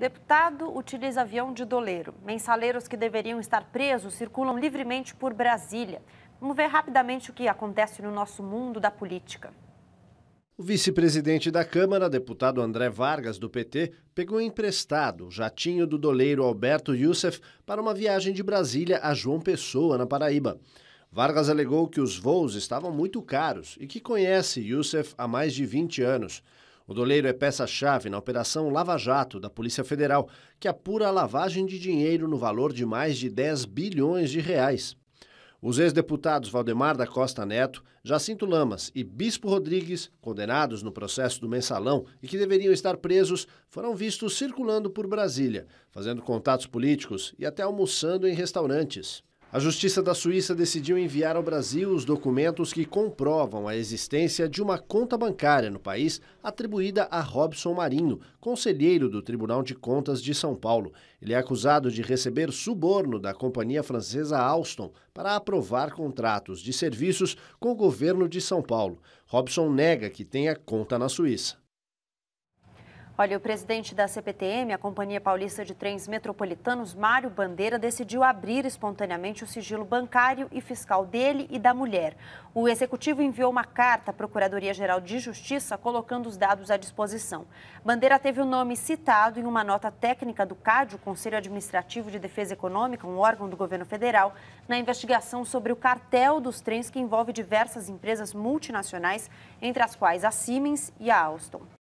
Deputado utiliza avião de doleiro. Mensaleiros que deveriam estar presos circulam livremente por Brasília. Vamos ver rapidamente o que acontece no nosso mundo da política. O vice-presidente da Câmara, deputado André Vargas, do PT, pegou emprestado o jatinho do doleiro Alberto Youssef para uma viagem de Brasília a João Pessoa, na Paraíba. Vargas alegou que os voos estavam muito caros e que conhece Youssef há mais de 20 anos. O doleiro é peça-chave na Operação Lava Jato da Polícia Federal, que apura a lavagem de dinheiro no valor de mais de 10 bilhões de reais. Os ex-deputados Valdemar da Costa Neto, Jacinto Lamas e Bispo Rodrigues, condenados no processo do mensalão e que deveriam estar presos, foram vistos circulando por Brasília, fazendo contatos políticos e até almoçando em restaurantes. A Justiça da Suíça decidiu enviar ao Brasil os documentos que comprovam a existência de uma conta bancária no país atribuída a Robson Marinho, conselheiro do Tribunal de Contas de São Paulo. Ele é acusado de receber suborno da companhia francesa Alstom para aprovar contratos de serviços com o governo de São Paulo. Robson nega que tenha conta na Suíça. Olha, o presidente da CPTM, a Companhia Paulista de Trens Metropolitanos, Mário Bandeira, decidiu abrir espontaneamente o sigilo bancário e fiscal dele e da mulher. O executivo enviou uma carta à Procuradoria-Geral de Justiça colocando os dados à disposição. Bandeira teve o nome citado em uma nota técnica do CAD, o Conselho Administrativo de Defesa Econômica, um órgão do governo federal, na investigação sobre o cartel dos trens que envolve diversas empresas multinacionais, entre as quais a Siemens e a Alstom.